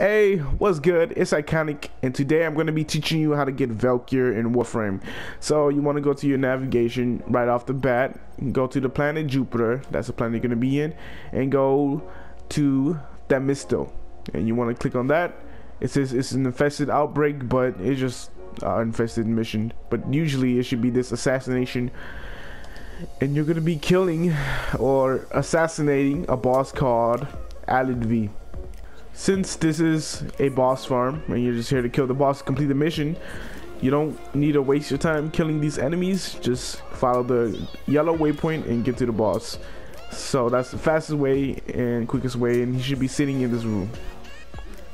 Hey, what's good? It's Iconic, and today I'm going to be teaching you how to get Valkyr in Warframe. So you want to go to your navigation right off the bat, go to the planet Jupiter, that's the planet you're going to be in, and go to Themisto. And you want to click on that. It says it's an infested outbreak, but it's just uh, infested mission. But usually it should be this assassination and you're gonna be killing or assassinating a boss called Alad V. Since this is a boss farm and you're just here to kill the boss, complete the mission, you don't need to waste your time killing these enemies. Just follow the yellow waypoint and get to the boss. So that's the fastest way and quickest way, and he should be sitting in this room.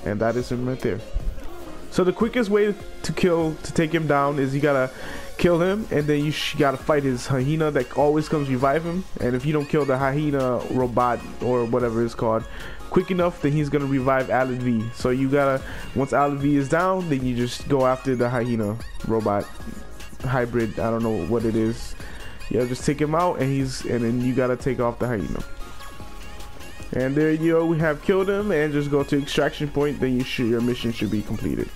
And that is him right there. So the quickest way to kill, to take him down, is you gotta kill him, and then you gotta fight his hyena that always comes revive him. And if you don't kill the hyena robot or whatever it's called, quick enough, then he's gonna revive Alad V. So you gotta, once Alad V is down, then you just go after the hyena robot hybrid. I don't know what it is. Yeah, just take him out, and he's, and then you gotta take off the hyena. And there you go, we have killed him, and just go to extraction point. Then you should, your mission should be completed.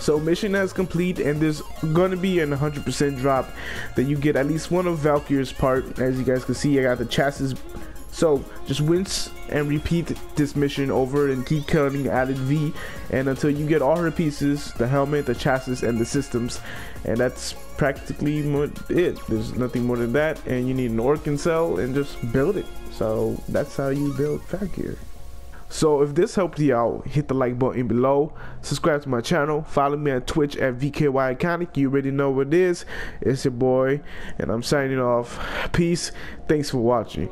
So mission has complete and there's gonna be an 100% drop that you get at least one of Valkyr's part. As you guys can see, I got the chassis so just rinse and repeat this mission over and keep killing Alad V and until you get all her pieces, the helmet, the chassis, and the systems. And that's practically it. There's nothing more than that. And you need an Orokin cell and just build it. So that's how you build Valkyr. So if this helped you out, hit the like button below, subscribe to my channel, follow me on Twitch at VKY Iconic. You already know what it is. It's your boy, and I'm signing off. Peace. Thanks for watching.